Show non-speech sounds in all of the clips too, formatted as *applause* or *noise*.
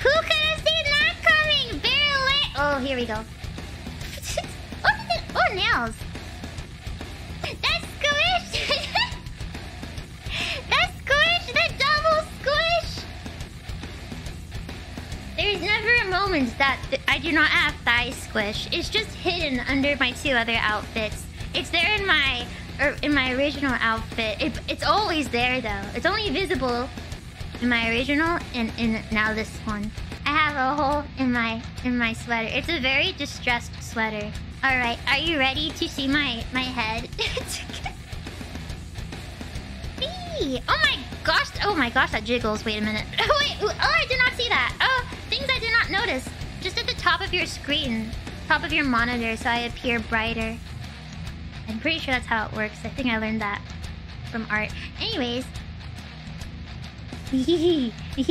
Who could have seen that coming? Barely. Oh, here we go. *laughs* oh, oh, nails. That's squish. *laughs* That's squish. The double squish. There's never a moment that th- I do not have thigh squish. It's just hidden under my two other outfits. It's there in my er, in my original outfit. It, it's always there though. It's only visible in my original and in now this one. I have a hole in my in my sweater. It's a very distressed sweater. All right, are you ready to see my my head? *laughs* Oh my gosh! Oh my gosh, that jiggles. Wait a minute. *laughs* Oh wait! Oh, I did not see that. Oh, things I did not notice. Just at the top of your screen, top of your monitor, so I appear brighter. I'm pretty sure that's how it works. I think I learned that from art. Anyways. Sorry. *laughs*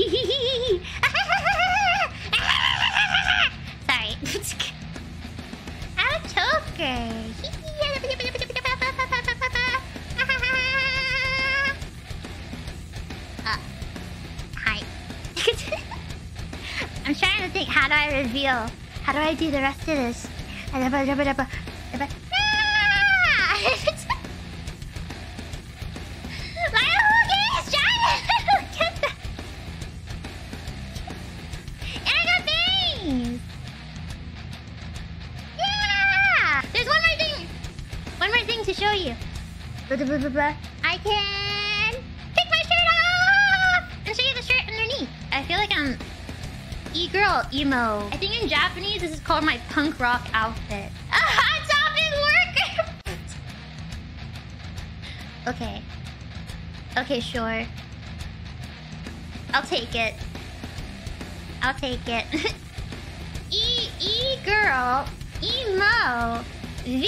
I'm a choker. *laughs* Uh. *laughs* I'm trying to think, how do I reveal? How do I do the rest of this? Things! Yeah! There's one more thing! One more thing to show you. I can take my shirt off and show you the shirt underneath. I feel like I'm e-girl emo. I think in Japanese this is called my punk rock outfit. *laughs* Ah, A hot topic worker! okay. Okay, sure. I'll take it. I'll take it. *laughs* e e girl emo V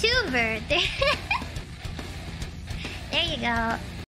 tuber. There, *laughs* there you go.